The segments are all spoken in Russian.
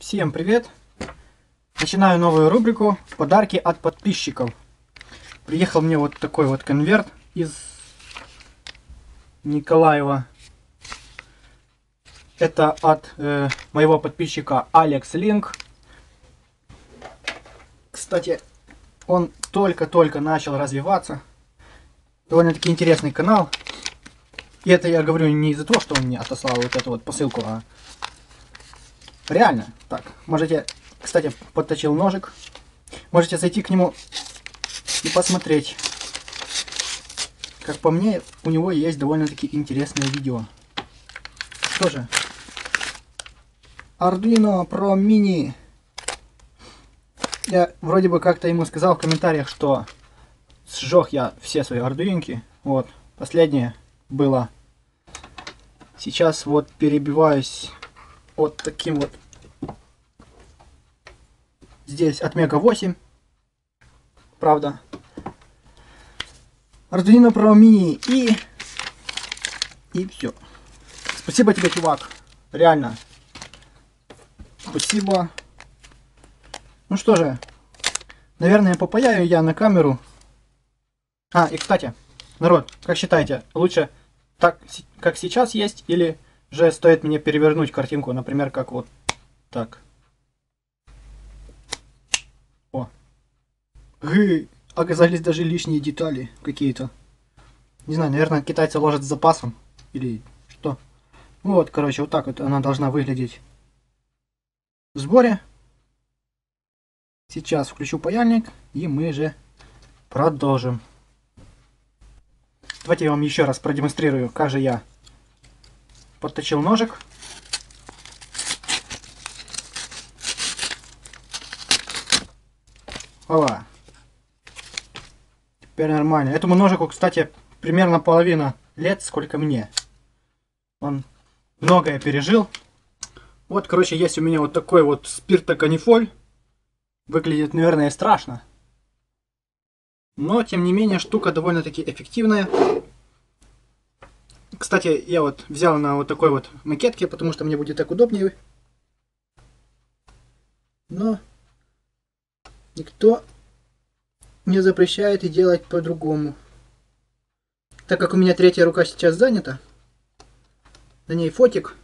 Всем привет! Начинаю новую рубрику «Подарки от подписчиков». Приехал мне вот такой вот конверт из Николаева. Это от э, моего подписчика Алекс Линк. Кстати, он только-только начал развиваться. Довольно-таки интересный канал. И это я говорю не из-за того, что он мне отослал вот эту вот посылку, а Реально. Так, можете, кстати, подточил ножик. Можете зайти к нему и посмотреть. Как по мне, у него есть довольно-таки интересное видео. Что же? Arduino Pro Mini. Я вроде бы как-то ему сказал в комментариях, что сжег я все свои ардуинки. Вот, последнее было. Сейчас вот перебиваюсь вот таким вот. Здесь от Мега 8. Правда. Arduino Pro Mini и... И все. Спасибо тебе, чувак. Реально. Спасибо. Ну что же. Наверное, попаяю я на камеру. А, и кстати, народ, как считаете, лучше так, как сейчас есть, или же стоит мне перевернуть картинку, например, как вот так. О. Гы, оказались даже лишние детали какие-то. Не знаю, наверное, китайцы ложат с запасом. Или что. Вот, короче, вот так вот она должна выглядеть в сборе. Сейчас включу паяльник, и мы же продолжим. Давайте я вам еще раз продемонстрирую, как же я подточил ножик. Ова. Теперь нормально. Этому ножику, кстати, примерно половина лет, сколько мне. Он многое пережил. Вот, короче, есть у меня вот такой вот спиртоканифоль. Выглядит, наверное, страшно. Но, тем не менее, штука довольно-таки эффективная. Кстати, я вот взял на вот такой вот макетке, потому что мне будет так удобнее. Но никто не запрещает и делать по-другому. Так как у меня третья рука сейчас занята, на ней фотик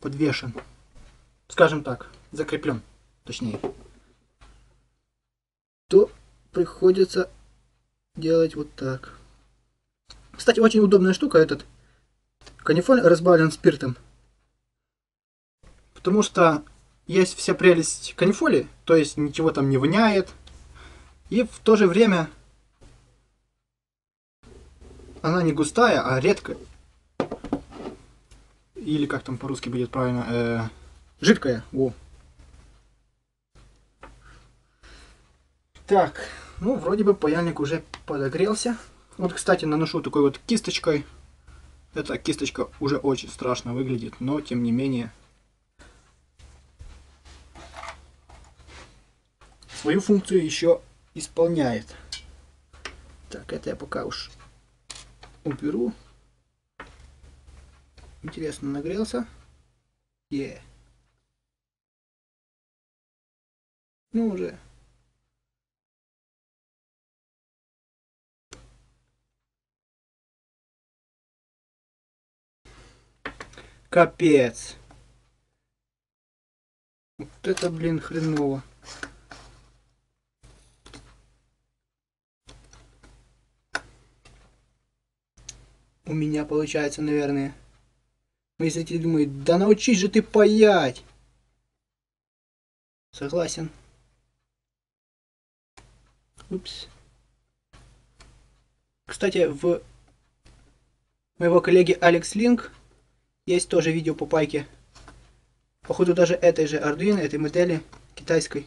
подвешен. Скажем так, закреплен, точнее. То приходится делать вот так. Кстати, очень удобная штука этот канифоль разбавлен спиртом. Потому что есть вся прелесть канифоли, то есть ничего там не воняет. И в то же время она не густая, а редкая. Или как там по-русски будет правильно? Э, жидкая. О. Так, ну вроде бы паяльник уже подогрелся. Вот, кстати, наношу такой вот кисточкой. Эта кисточка уже очень страшно выглядит, но тем не менее свою функцию еще исполняет. Так, это я пока уж уберу. Интересно, нагрелся? Е. Yeah. Ну, уже Капец. Вот это, блин, хреново. У меня получается, наверное. Мои зрители думают, да научись же ты паять. Согласен. Упс. Кстати, в моего коллеги Алекс Линк есть тоже видео по пайке. Походу даже этой же Arduino, этой модели китайской.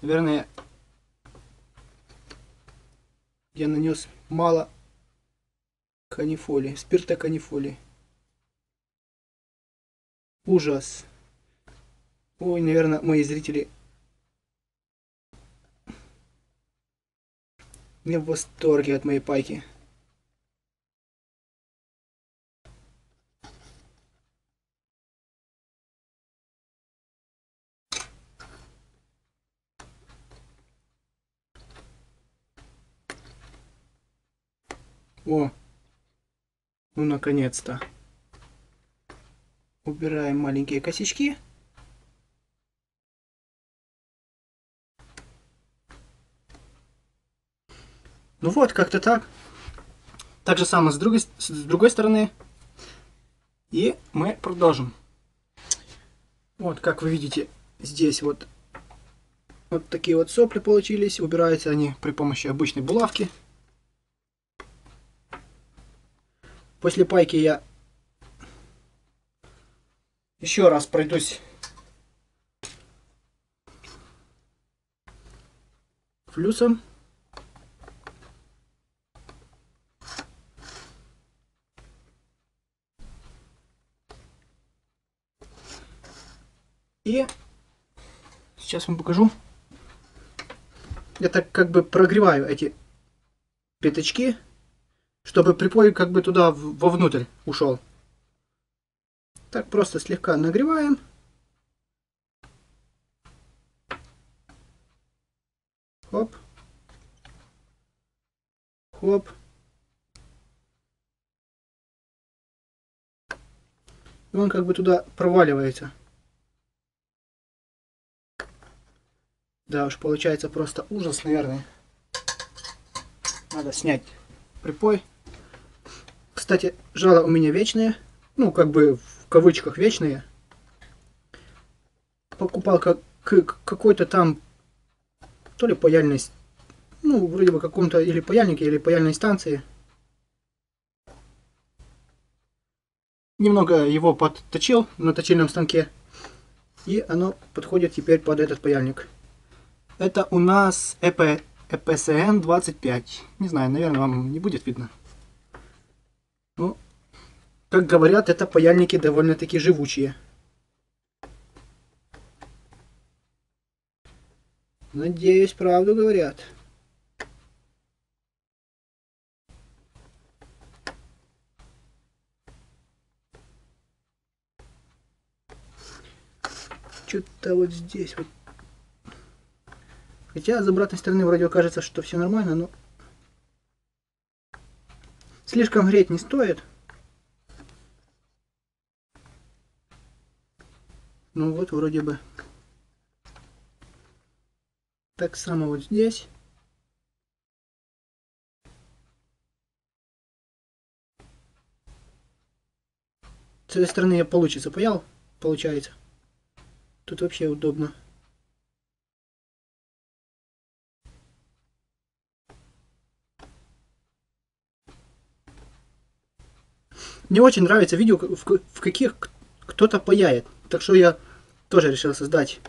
Наверное, я нанес мало канифоли, спирта канифоли. Ужас. Ой, наверное, мои зрители не в восторге от моей пайки. О, ну наконец-то. Убираем маленькие косячки. Ну вот, как-то так. Так же самое с другой, с другой стороны. И мы продолжим. Вот, как вы видите, здесь вот, вот такие вот сопли получились. Убираются они при помощи обычной булавки. После пайки я еще раз пройдусь флюсом. И сейчас вам покажу. Я так как бы прогреваю эти пятачки, чтобы припой как бы туда вовнутрь ушел. Так просто слегка нагреваем. Хоп. Хоп. И он как бы туда проваливается. Да уж, получается просто ужас, наверное. Надо снять припой. Кстати, жало у меня вечные. Ну, как бы в кавычках вечные. Покупал как, какой-то там то ли паяльной, ну, вроде бы каком-то или паяльнике, или паяльной станции. Немного его подточил на точильном станке. И оно подходит теперь под этот паяльник. Это у нас EP, EPSN 25. Не знаю, наверное, вам не будет видно. Ну, как говорят, это паяльники довольно-таки живучие. Надеюсь, правду говорят. Что-то вот здесь вот Хотя с обратной стороны вроде кажется, что все нормально, но слишком греть не стоит. Ну вот вроде бы. Так само вот здесь. С этой стороны я получится паял, получается. Тут вообще удобно. Мне очень нравится видео, в, в каких кто-то паяет. Так что я тоже решил создать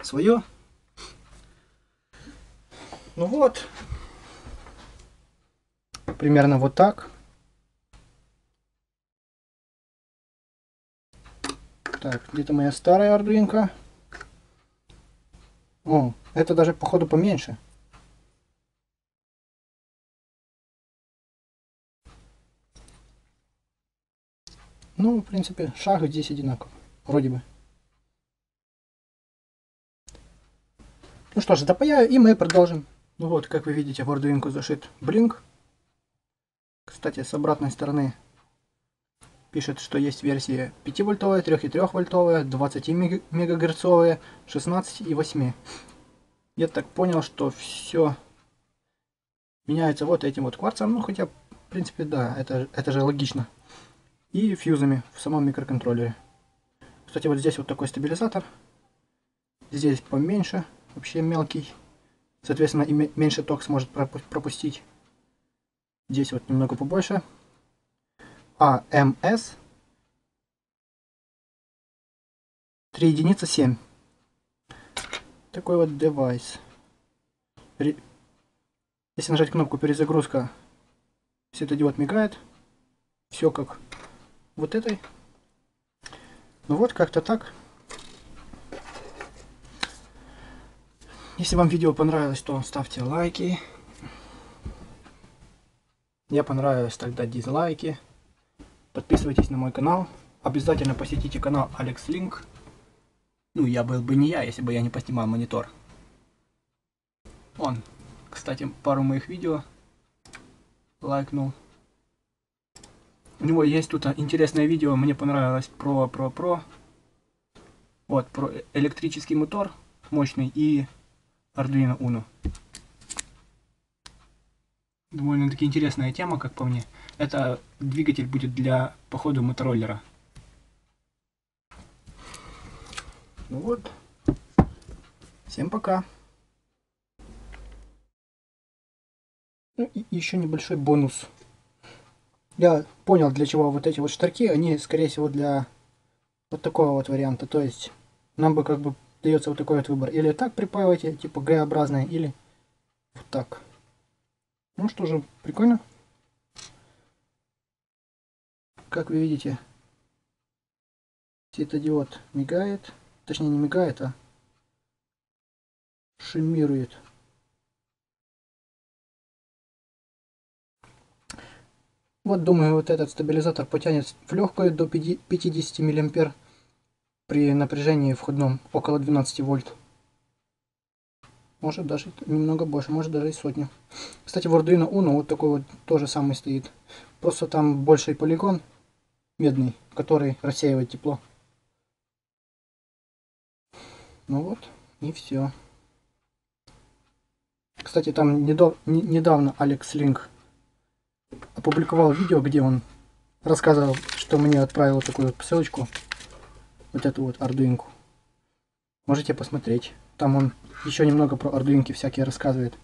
свое. Ну вот. Примерно вот так. Так, где-то моя старая ардуинка. О, это даже походу поменьше. Ну, в принципе, шаг здесь одинаков. Вроде бы. Ну что ж, допаяю, и мы продолжим. Ну вот, как вы видите, в Arduino зашит блинк. Кстати, с обратной стороны пишет, что есть версии 5 вольтовые, 3,3 вольтовые, 20 мегагерцовые, 16 и 8. Я так понял, что все меняется вот этим вот кварцем. Ну, хотя, в принципе, да, это, это же логично и фьюзами в самом микроконтроллере. Кстати, вот здесь вот такой стабилизатор. Здесь поменьше, вообще мелкий. Соответственно, и меньше ток сможет пропустить. Здесь вот немного побольше. АМС 3 единицы 7. Такой вот девайс. Если нажать кнопку перезагрузка, светодиод мигает. Все как вот этой. Ну вот, как-то так. Если вам видео понравилось, то ставьте лайки. Мне понравилось, тогда дизлайки. Подписывайтесь на мой канал. Обязательно посетите канал Алекс Линк. Ну, я был бы не я, если бы я не поснимал монитор. Он, кстати, пару моих видео лайкнул. У него есть тут а, интересное видео, мне понравилось про, про, про. Вот, про электрический мотор мощный и Arduino Uno. Довольно-таки интересная тема, как по мне. Это двигатель будет для, походу, мотороллера. Ну вот. Всем пока. Ну и еще небольшой бонус. Я понял, для чего вот эти вот штырки. Они, скорее всего, для вот такого вот варианта. То есть, нам бы как бы дается вот такой вот выбор. Или так припаивайте, типа Г-образное, или вот так. Ну что же, прикольно. Как вы видите, светодиод мигает. Точнее, не мигает, а шимирует. Вот, думаю, вот этот стабилизатор потянет в легкую до 50 мА при напряжении входном около 12 вольт. Может даже немного больше, может даже и сотню. Кстати, в Arduino Uno вот такой вот тоже самый стоит. Просто там больший полигон медный, который рассеивает тепло. Ну вот, и все. Кстати, там недавно Алекс Линк опубликовал видео, где он рассказывал, что мне отправил такую посылочку. Вот эту вот ардуинку. Можете посмотреть. Там он еще немного про ардуинки всякие рассказывает.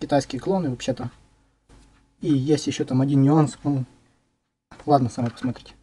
Китайские клоны вообще-то. И есть еще там один нюанс. Он... Ладно, сами посмотрите.